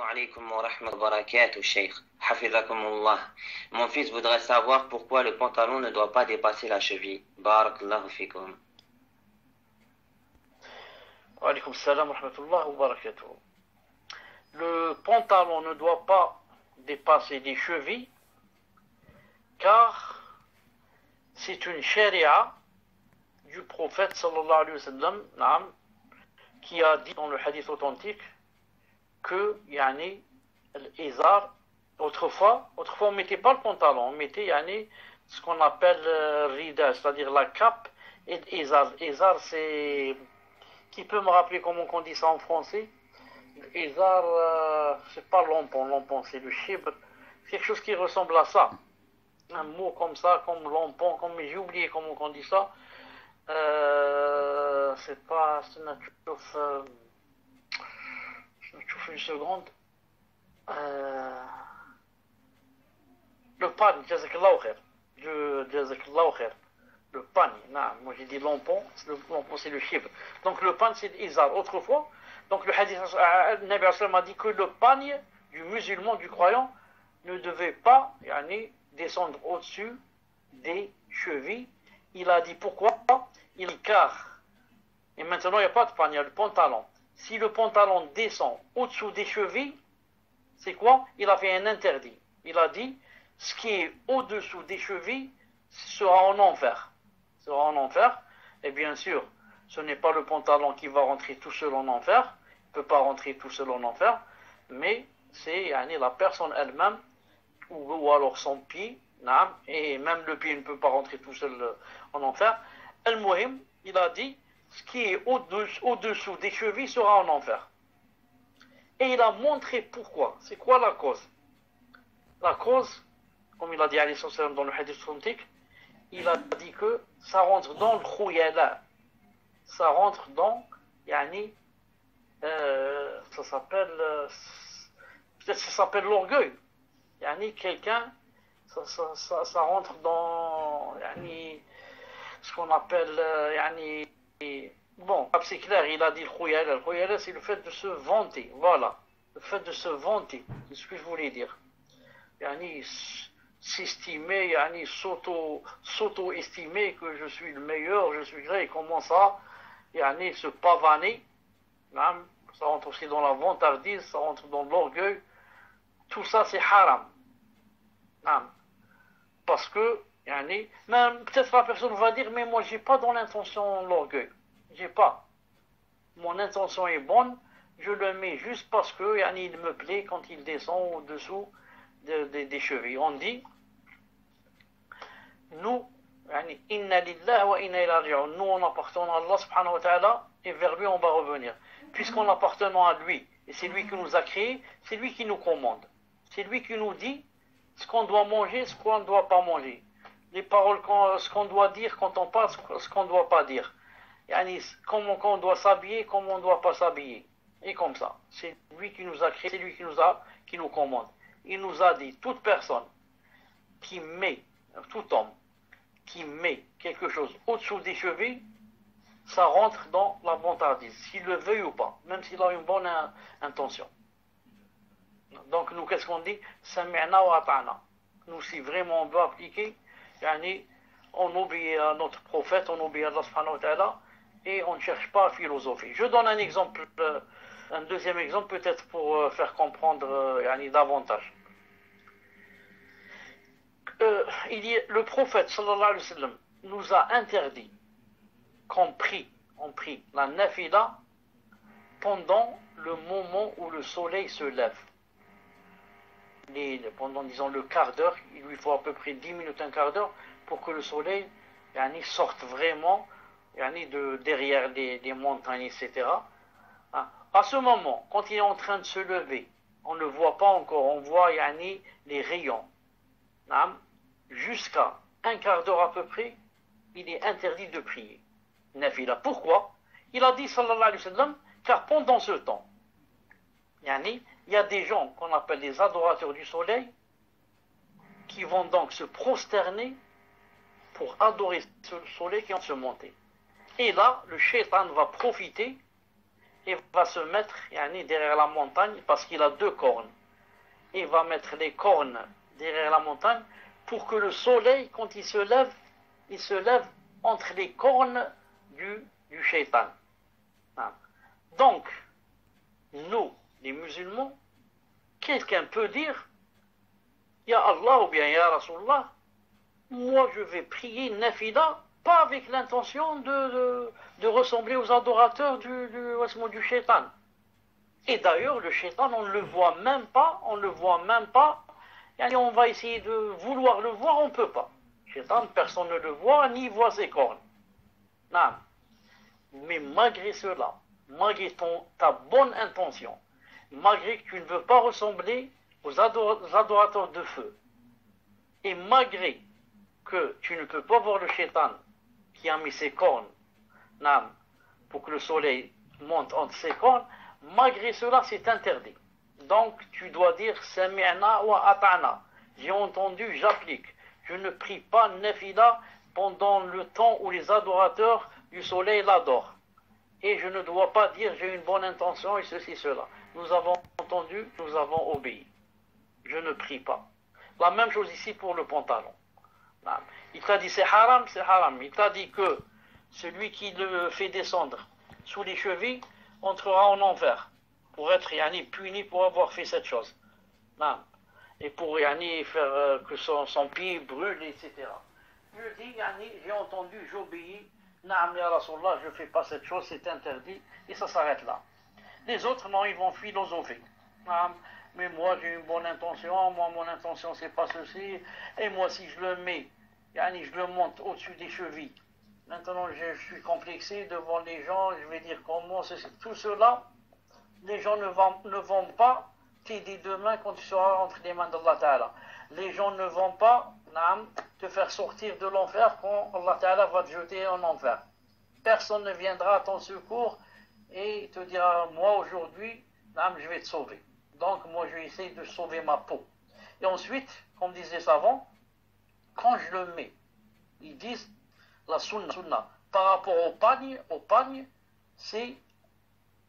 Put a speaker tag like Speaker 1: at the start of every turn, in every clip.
Speaker 1: Alaikum. Mon fils voudrait savoir pourquoi le pantalon ne doit pas dépasser la cheville. Barakallahu fikum.
Speaker 2: Wa alaykum salam wa barakatuh. Le pantalon ne doit pas dépasser les chevilles car c'est une sharia du prophète sallallahu alayhi wa sallam qui a dit dans le hadith authentique que yani, l'izar, autrefois, autrefois on ne mettait pas le pantalon, on mettait yani, ce qu'on appelle euh, rida, c'est-à-dire la cape et l'izar. Izar, c'est. Qui peut me rappeler comment on dit ça en français? Izar, euh, c'est pas lompon, lompon, c'est le chibre. Quelque chose qui ressemble à ça. Un mot comme ça, comme lompon, comme j'ai oublié comment on dit ça. Euh, c'est pas. C'est une euh, je une seconde. Euh, le panier, jazakallahu khair. Le jazakallahu khair. Moi j'ai dit lompon, le lompon c'est le chibre. Donc le panier c'est l'izar. Autrefois, donc le hadith, le Nabi a dit que le panier du musulman, du croyant, ne devait pas descendre au-dessus des chevilles. Il a dit pourquoi? Il car. Et maintenant il n'y a pas de panier, le pantalon si le pantalon descend au-dessous des chevilles, c'est quoi? Il a fait un interdit. Il a dit, ce qui est au-dessous des chevilles sera en enfer. Sera en enfer. Et bien sûr, ce n'est pas le pantalon qui va rentrer tout seul en enfer. Il ne peut pas rentrer tout seul en enfer. Mais c'est la personne elle-même, ou, alors son pied, et même le pied ne peut pas rentrer tout seul euh, en enfer. El-Muhim, il a dit, ce qui est au-dessous des chevilles sera en enfer. Et il a montré pourquoi. C'est quoi la cause? La cause, comme il a dit dans le hadith authentique, il a dit que ça rentre dans le khouyala. Ça rentre dans, yani, euh, ça s'appelle, euh, peut-être ça s'appelle l'orgueil. Yani, quelqu'un, ça, ça, ça, rentre dans, yani, ce qu'on appelle, euh, yani, bon, c'est clair, il a dit le khouyala. Le khouyala, c'est le fait de se vanter. Voilà. Le fait de se vanter. C'est ce que je voulais dire. Yani, s'estimer, yani, s'auto-estimer que je suis le meilleur, je suis vrai, comment ça, yani, se pavaner. Hein, ça rentre aussi dans la vantardise, ça rentre dans l'orgueil. Tout ça, c'est haram. Hein, parce que même peut-être la personne va dire, mais moi j'ai pas dans l'intention l'orgueil. J'ai pas. Mon intention est bonne, je le mets juste parce que il me plaît quand il descend au-dessous des chevilles. On dit, nous, nous on appartenons à Allah subhanahu wa ta'ala et vers lui on va revenir. Puisqu'on appartenons à lui, et c'est lui qui nous a créés, c'est lui qui nous commande. C'est lui qui nous dit ce qu'on doit manger, ce qu'on ne doit pas manger les paroles, ce qu'on doit dire quand on parle, ce qu'on ne doit pas dire. comment on doit s'habiller, comment on ne doit pas s'habiller. Et comme ça. C'est lui qui nous a créé, c'est lui qui nous a, qui nous commande. Il nous a dit, toute personne qui met, tout homme, qui met quelque chose au-dessous des chevilles, ça rentre dans la vantardise, s'il le veut ou pas, même s'il a une bonne intention. Donc nous, qu'est-ce qu'on dit? Nous, si vraiment on veut appliquer, on oublie notre prophète, on oublie Allah et on ne cherche pas à philosopher. Je donne un exemple, euh, un deuxième exemple peut-être pour euh, faire comprendre euh, davantage. il le prophète nous a interdit qu'on prie, prie la nafila pendant le moment où le soleil se lève pendant disons le quart d'heure, il lui faut à peu près 10 minutes, un quart d'heure pour que le soleil yani, sorte vraiment yani, de derrière des, montagnes, etc. Hein. À ce moment, quand il est en train de se lever, on ne voit pas encore, on voit yani, les rayons. Hein. Jusqu'à un quart d'heure à peu près, il est interdit de prier. Nafila. Pourquoi? Il a dit, sallallahu alayhi wa sallam, car pendant ce temps, il y a des gens qu'on appelle les adorateurs du soleil qui vont donc se prosterner pour adorer ce soleil qui est en se monter. Et là, le shaitan va profiter il va se mettre derrière la montagne parce qu'il a deux cornes. Il va mettre les cornes derrière la montagne pour que le soleil, quand il se lève, il se lève entre les cornes du, du. Hein. Donc, nous, les musulmans, quelqu'un peut dire, Ya Allah ou bien Ya Rasulullah, moi je vais prier nafida, pas avec l'intention de, ressembler aux adorateurs du, du, du shaitan. Et d'ailleurs, le shaitan, on ne le voit même pas, on ne le voit même pas. Et on va essayer de vouloir le voir, on ne peut pas. Shaitan, personne ne le voit, ni voit ses cornes. Non. Mais malgré cela, malgré ta bonne intention, malgré que tu ne veux pas ressembler aux adorateurs de feu, et malgré que tu ne peux pas voir le shaitan qui a mis ses cornes pour que le soleil monte entre ses cornes, malgré cela, c'est interdit. Donc, tu dois dire wa ata'na. J'ai entendu, j'applique. Je ne prie pas nefida pendant le temps où les adorateurs du soleil l'adorent. Et je ne dois pas dire j'ai une bonne intention et ceci, cela. Nous avons entendu, nous avons obéi. Je ne prie pas. La même chose ici pour le pantalon. Il t'a dit c'est haram, c'est haram. Il t'a dit que celui qui le fait descendre sous les chevilles entrera en enfer pour être yani, puni pour avoir fait cette chose. Et pour yani, faire euh, que son, pied brûle, etc. Je dis, j'ai entendu, j'obéis. Naam ya Rasulallah, je ne fais pas cette chose, c'est interdit, et ça s'arrête là. Les autres, non, ils vont philosopher. mais moi, j'ai une bonne intention, moi, mon intention, c'est pas ceci, et moi, si je le mets, yani, je le monte au-dessus des chevilles, maintenant, je, suis complexé devant les gens, je vais dire comment, tout cela, les gens ne vont, ne vont pas t'aider demain quand tu seras entre les mains d'Allah Ta'ala. Les gens ne vont pas faire sortir de l'enfer quand Allah Ta'ala va te jeter en enfer. Personne ne viendra à ton secours et te dira, moi aujourd'hui, je vais te sauver. Donc moi je vais essayer de sauver ma peau. Et ensuite, comme disait savants, quand je le mets, ils disent la sunna, par rapport au pagne, au pagne, c'est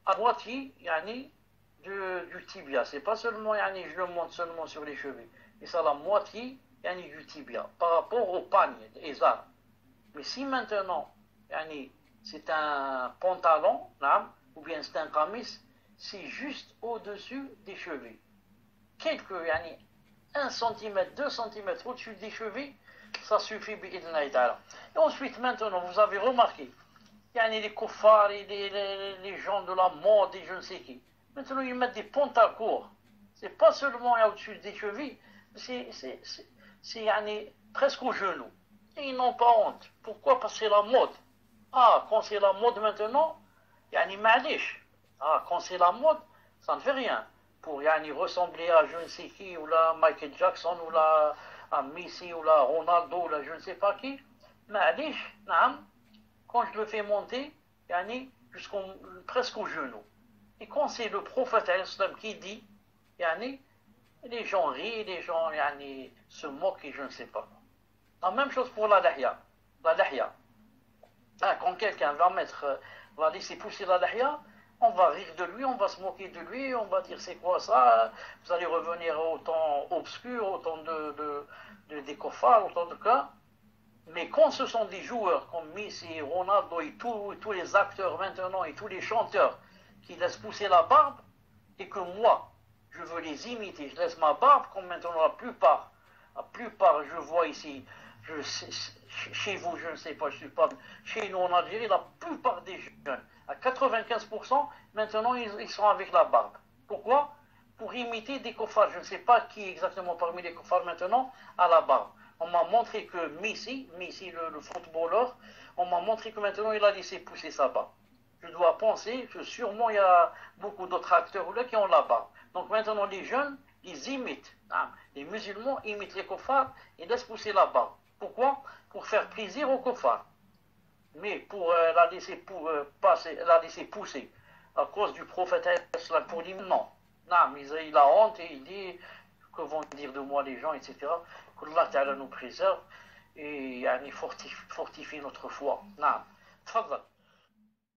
Speaker 2: à moitié yani, du, du tibia. C'est pas seulement yani, je le monte seulement sur les cheveux, mais c'est la moitié yani, du tibia par rapport au pagne, ezar. Mais si maintenant yani, c'est un pantalon, ou bien c'est un camis, c'est juste au-dessus des cheveux. Quelques, yani, 1 cm, 2 cm au-dessus des cheveux, ça suffit, Et ensuite, maintenant, vous avez remarqué, il y a les koufars et les, gens de la mode et je ne sais qui. Maintenant, ils mettent des pantalons courts. C'est pas seulement au-dessus des chevilles, c'est presque au genou. Et ils n'ont pas honte. Pourquoi? Parce que c'est la mode. Ah, quand c'est la mode maintenant, yani malish. Ah, quand c'est la mode, ça ne fait rien. Pour yani, ressembler à je ne sais qui, ou la Michael Jackson, ou la à Messi, ou la Ronaldo, ou la je ne sais pas qui. Malish, quand je le fais monter, yani, jusqu'au, presque au genou. Et quand c'est le prophète qui dit, yani, les gens rient, les gens se moquent et je ne sais pas. La même chose pour la dahya. La dahya. Ah, quand quelqu'un va mettre, euh, va laisser pousser la dahya, on va rire de lui, on va se moquer de lui, on va dire c'est quoi ça Vous allez revenir au temps obscur, au temps de, de, de des au temps de cas. Mais quand ce sont des joueurs comme Messi, Ronaldo et tous, tous les acteurs maintenant et tous les chanteurs qui laissent pousser la barbe, et que moi, je veux les imiter, je laisse ma barbe, comme maintenant la plupart, la plupart, je vois ici, chez vous, je ne sais pas, je ne suis pas, chez nous en Algérie, la plupart des jeunes, à 95%, maintenant ils, sont avec la barbe. Pourquoi? Pour imiter des cofards. Je ne sais pas qui exactement parmi les cofards maintenant a la barbe on m'a montré que Messi, Messi le, footballeur, on m'a montré que maintenant il a laissé pousser sa barbe. Je dois penser que sûrement il y a beaucoup d'autres acteurs là qui ont la barbe. Donc maintenant les jeunes, ils imitent. Hein. Les musulmans imitent les kofars et laissent pousser la barbe. Pourquoi? Pour faire plaisir aux kofars. Mais pour euh, la, laisser pour, euh, la laisser pousser à cause du prophète pour lui, non. Non, il a honte et il dit que vont dire de moi les gens, etc. Allah Ta'ala nous préserve et yani, fortifie, fortifie notre foi. Non.